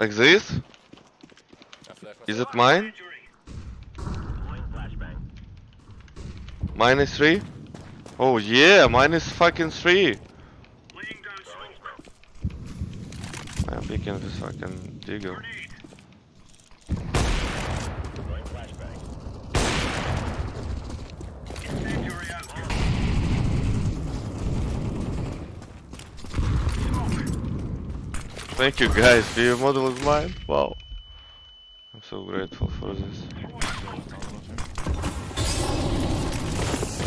Like this? Is it mine? Minus three? Oh yeah, minus fucking three. I'm picking this fucking deagle. Thank you guys, the model is mine. Wow. I'm so grateful for this.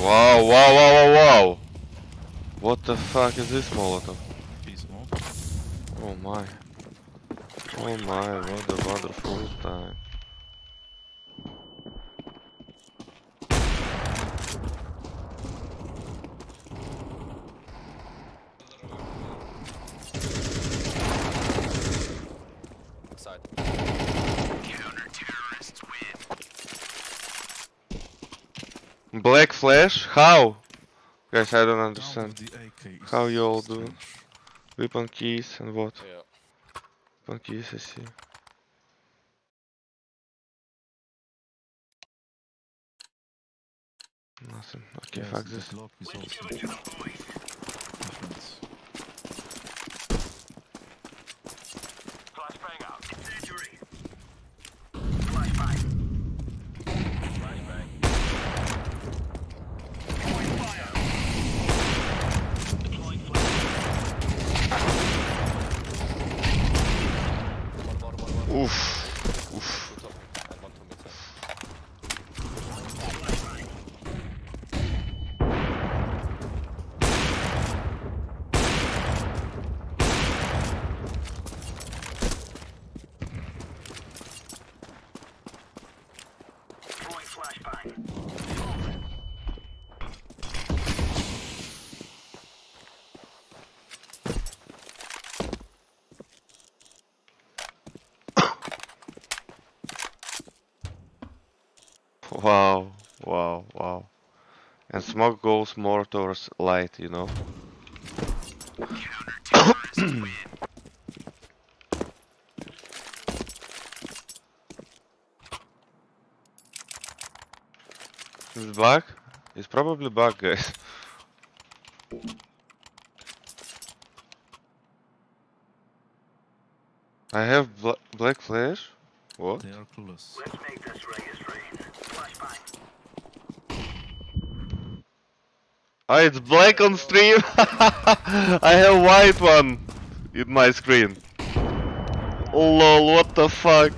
Wow, wow, wow, wow, wow! What the fuck is this Molotov? Oh my. Oh my, what a wonderful time. Side. Black Flash? How? Guys, I don't understand. How you all do? Weapon keys and what? Yeah. Weapon keys, I see. Nothing. Okay, fuck this. Oof. Oof. Two top and one two mid side. Wow. Wow. Wow. And smoke goes more towards light, you know? It's bug? It's probably bug, guys. I have bla black flash. What? They are clueless. Ah, it's black on stream. I have white one in my screen. Lol, what the fuck?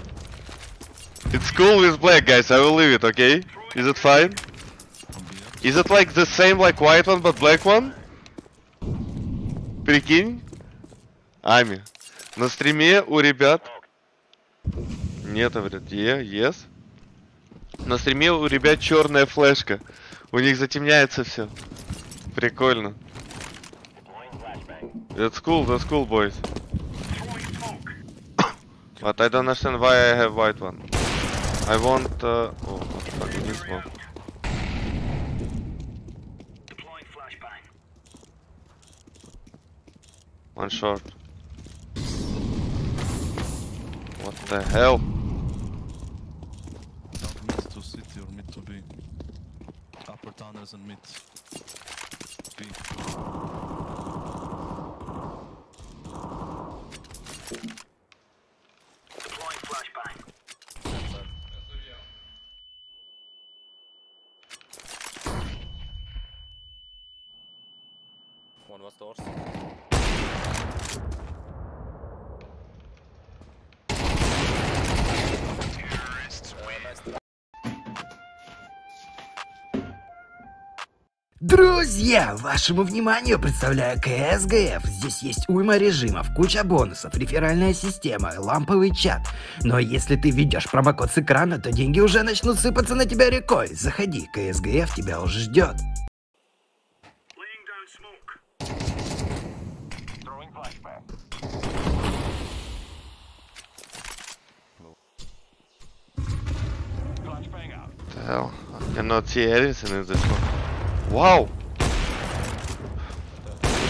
It's cool with black, guys. I will leave it, okay? Is it fine? Is it like the same like white one but black one? Прикинь? Ами. На стриме у ребят... Нет, говорят, е, yes. На стриме у ребят черная флешка. У них затемняется все. Прикольно. That's cool, that's cool, boys. But I don't understand why I have white one. I want... Uh... Oh, what the fuck, I need smoke. One short. What the hell? Друзья, вашему вниманию представляю КСГФ. Здесь есть уйма режимов, куча бонусов, реферальная система, ламповый чат. Но если ты ведешь промокод с экрана, то деньги уже начнут сыпаться на тебя рекой. Заходи, КСГФ тебя уже ждет. hell? I cannot see anything in this one. Wow!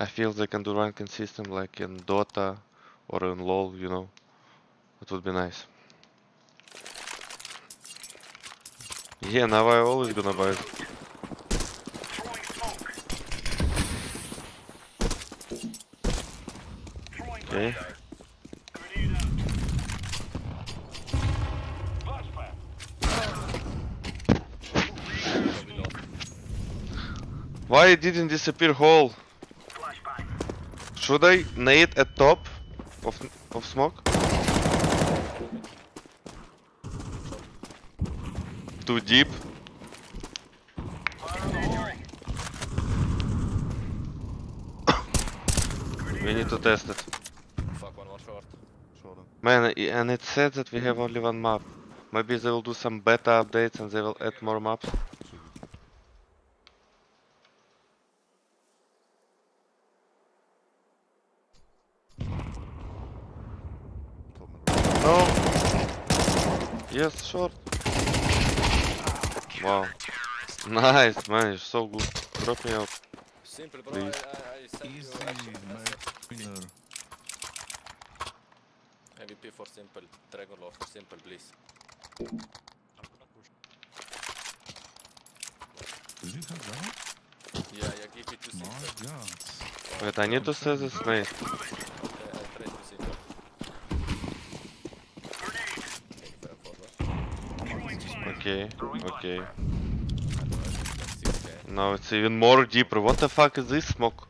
I feel they can do ranking system like in Dota or in LoL, you know. It would be nice. Yeah, now I always gonna buy it. Okay. Why it didn't disappear whole? Should I nade at top of of smoke? Too deep. we need to test it. Fuck, one more short. Short. Man, and it said that we have only one map. Maybe they will do some beta updates and they will add more maps. No. Yes, short. Wow. Nice, man, you're so good. Drop me out. Simple, bro. Please. I, I, I sent Easy you. MVP for simple. Dragon Lord for simple, please. Did you have that? Yeah, yeah, give it to simple. My god. Wait, I need to say this nade. Okay, okay. Now it's even more deeper. What the fuck is this smoke?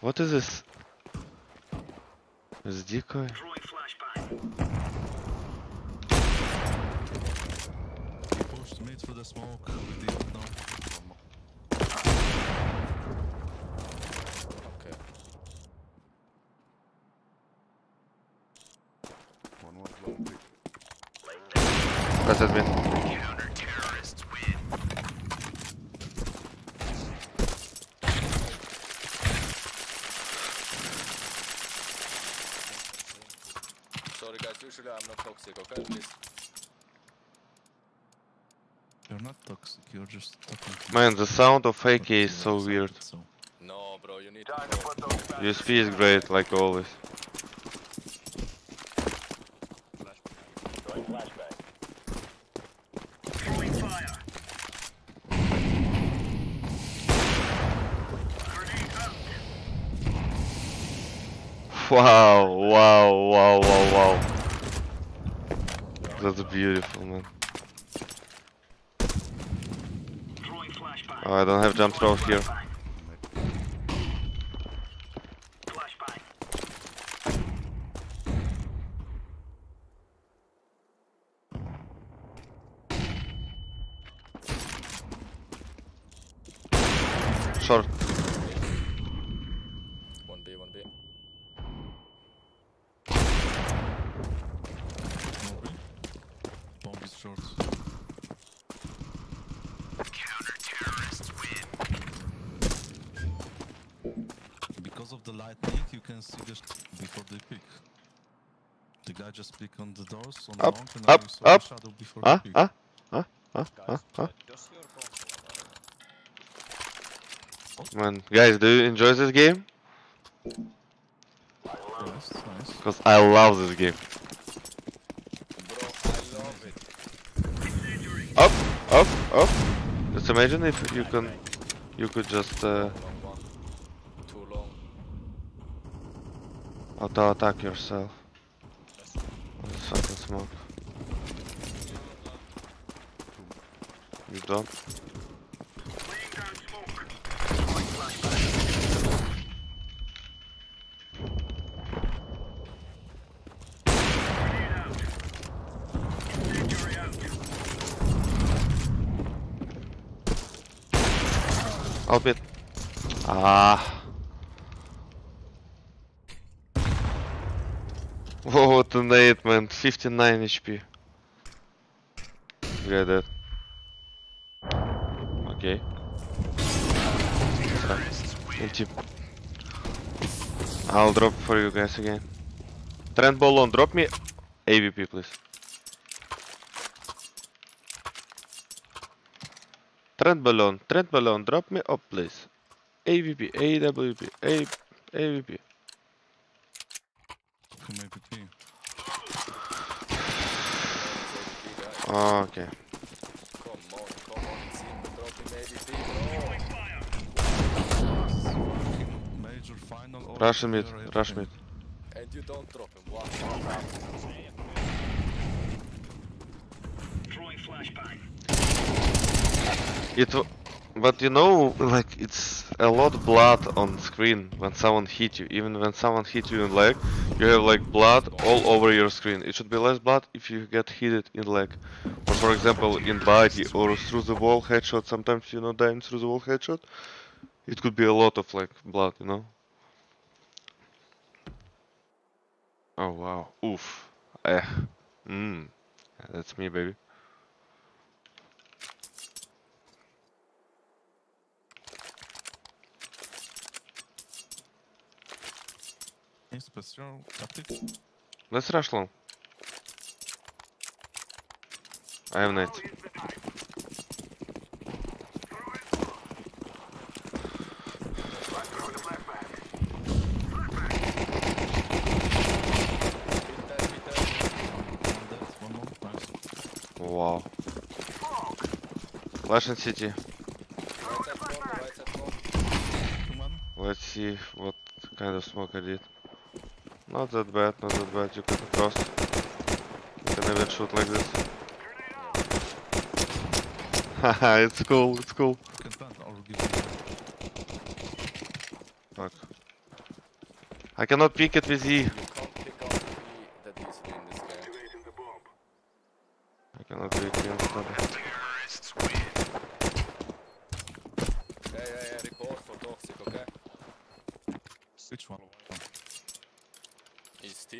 What is this? Is decoy? He pushed mid through the smoke with the up now. Okay. One was long pick. That's at me. Sorry guys, usually I'm not toxic, okay? Please. You're not toxic, you're just talking Man, the sound of AK Okay, is so weird. it, So. No, bro, you need to know. USP is great, like always. Wow, wow, wow, wow, wow. That's beautiful, man. Oh, I don't have jump throw here. Short. 1B, 1B. No B. Bomb is short. Because of the lightning, you can see the sh- before they pick. The guy just pick on the doors on Up, the mountain and up, saw up. the shadow before pick. Huh? Huh? Huh? Huh? Huh? Man, guys, do you enjoy this game? Yes, nice. Because I love this game. Bro, I love it. Up, up, up. Just imagine if you can, you could just uh, Long one. Too long. auto attack yourself. On this fucking smoke. You don't? I'll mid. Ah. A nade, man. 59 HP. Yeah, that. Okay. I'll drop for you guys again. Trent Bolon, drop me AVP, please. Trent Balloon, Trent Balloon, drop me up, please. AVP, AWP, A, AVP. From APP. Oh, okay. Or mid, rush mid. And you don't drop him. What? It, but you know, like it's a lot of blood on screen when someone hit you. Even when someone hit you in leg, you have like blood all over your screen. It should be less blood if you get hit in leg, or for example in body or through the wall headshot. Sometimes you know dying through the wall headshot. It could be a lot of like blood, you know. Oh wow, oof, eh, mmm, that's me, baby. Let's rush long. I have net. One dead, one more. Nice. Wow. Flash in city. Right side corner, right side corner. Two man. Let's see what kind of smoke I did. Not that bad, not that bad. You can cross. You can even shoot like this. Haha, it's cool, it's cool. You can plant or give me. Fuck. I cannot pick it with E.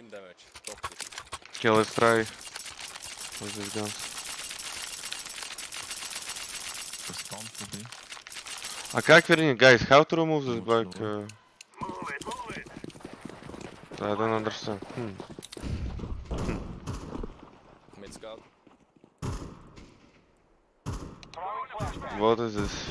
15 damage. Try with these guns. А как вернее, guys, how to remove this bike? Uh... I don't understand. Hmm. What is this?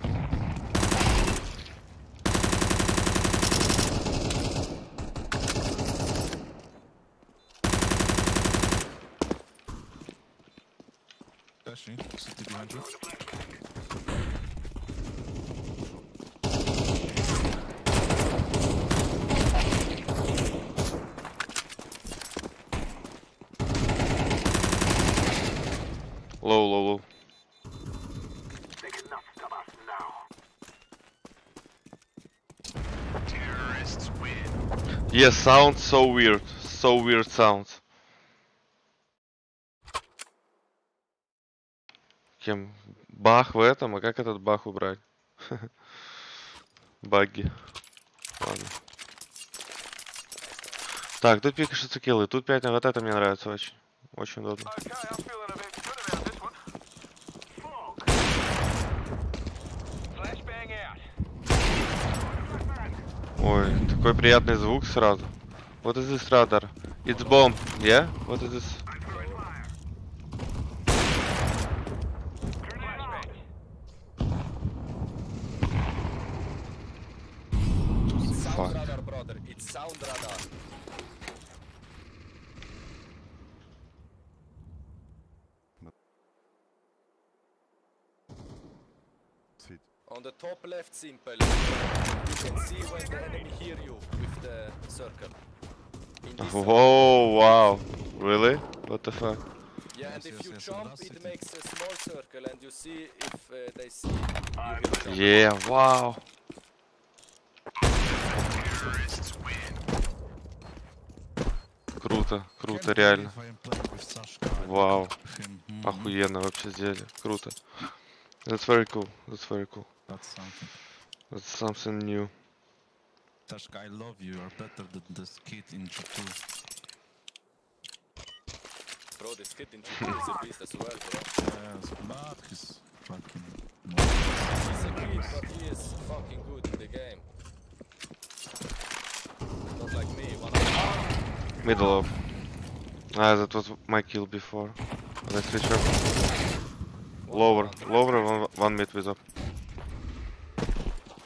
Yes, sounds so weird. So weird sounds. Кем? Бах в этом, а как этот бах убрать? Багги. Ладно. Так, тут пикаешь киллы, тут 5 на вот это мне нравится очень. Очень удобно. Ой, такой приятный звук сразу. What is this radar? It's bomb, yeah? What is this? Fuck. radar, brother. It's sound radar. On the top left, simple. You can see when the enemy hear you with the circle. Whoa, wow. Really? What the fuck? Yeah, and if you jump, it makes a small circle, and you see if uh, they see you. Yeah, wow. Круто, круто, реально. Вау. Mhm. Охуенно вообще сделали. Круто. That's very cool. That's very cool. That's something. That's something new. Tashka, I love you. You're better than this kid in G2. Bro, this kid in G2 is a beast as well, bro. Yes, but he's fucking. He's a kid, but he is fucking good in the game. Not like me, one of Middle of. Ah, that was my kill before. Let's switch up. Lower, lower, one, one mid with up.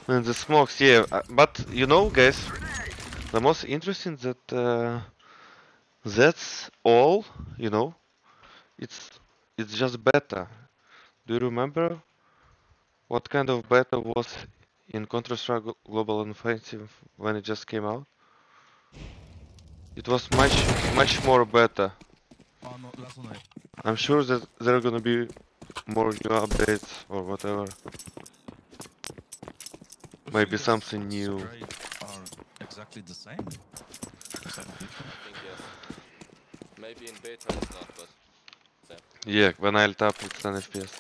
And the smokes, yeah. uh, But you know, guys, the most interesting that uh, that's all. You know, it's it's just beta. Do you remember what kind of beta was in Counter Strike Global Offensive when it just came out? It was much much more beta. Oh no, last one. I- I'm sure that there are gonna be more new updates or whatever. I Maybe something new. Are exactly the same. Is that different? I think yes. Maybe in beta it's not, but Yeah, when I tap it's 10 FPS.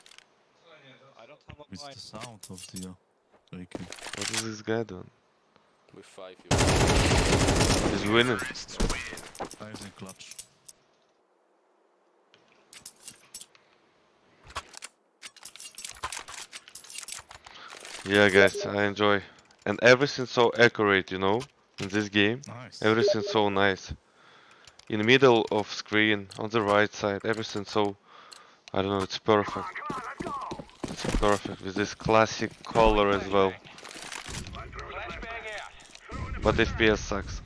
I don't have a It's the sound of the uh, AK. What is this guy doing? with five. He's winning. Fires in clutch. Yeah, guys, I enjoy. And everything's so accurate, you know, in this game. Nice. Everything's so nice. In the middle of screen, on the right side, everything so, I don't know, it's perfect. It's perfect with this classic color as well. But FPS sucks.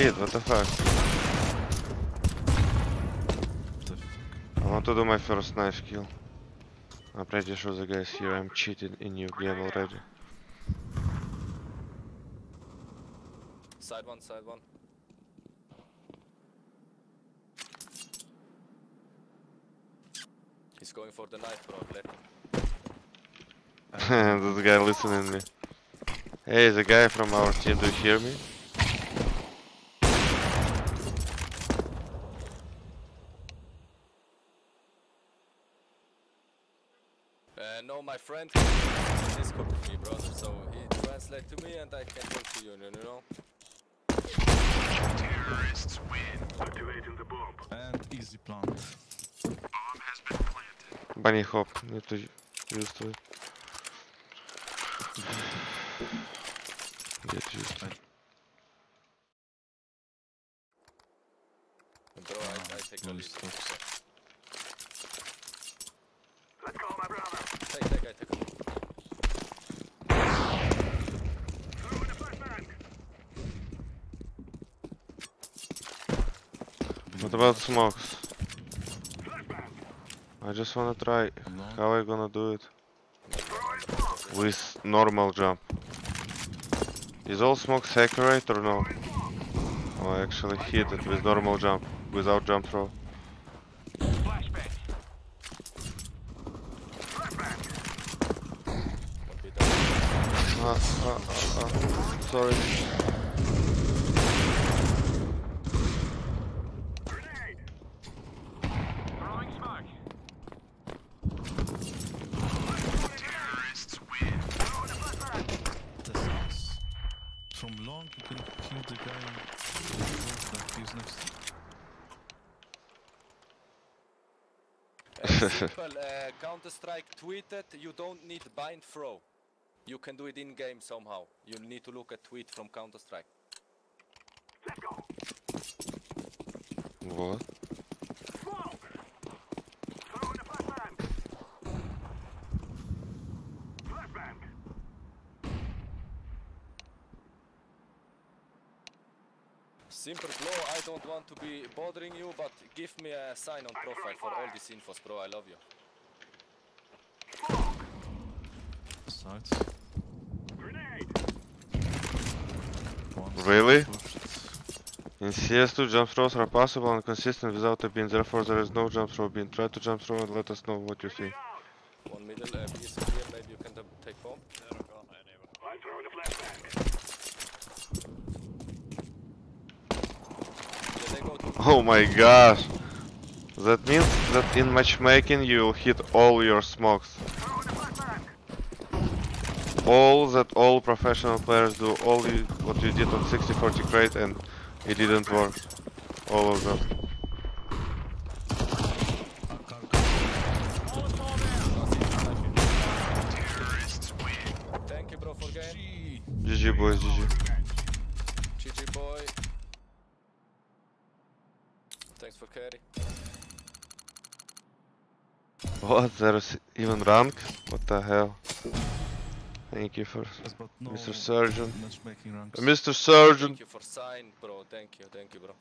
Shit, what the fuck? I want to do my first knife kill. I'm pretty sure the guys here I'm cheating in new game already. Side one, side one. He's going for the knife, him. this guy listening me. Hey, the guy from our team, do you hear me? Friend Discord with me, brother. So he translate to me and I can talk to you, you know? And easy plant. Bunny hop, need to used to it. Get used to it. Bro, I, I take a Well, lead. stocks. Take, take, I take a lead. What about smokes? I just wanna try how I gonna do it with normal jump. Is all smokes accurate or no? Oh, I actually hit it with normal jump, without jump throw. Won't be done. Ah, ah, ah, ah. Sorry. The sounds from long you can kill the guy he's next. Simple, uh, Counter Strike tweeted, you don't need bind throw. You can do it in game somehow. You need to look at tweet from Counter Strike. What? Simple bro, I don't want to be bothering you, but give me a sign on profile for all these infos, bro. I love you. Sides. One Really? pushed. In CS2, jump throws are possible and consistent without a beam. Therefore, there is no jump throw beam. Try to jump throw and let us know what you think. One middle, uh, B is clear. Maybe you can dub- take bomb. They're not gone anywhere. Yeah, they go to. Oh my gosh! That means that in matchmaking you will hit all your smokes. All that all professional players do, all you, what you did on 60-40 crate and it didn't work. All of them. Car, car. Thank you, bro, for game. Gee. GG boys, GG. GG, What? There's even rank? What the hell? Thank you for Yes, no Mr. Sergeant. matchmaking. Mr. Sergeant. Thank you for sign, bro. Thank you, thank you, bro.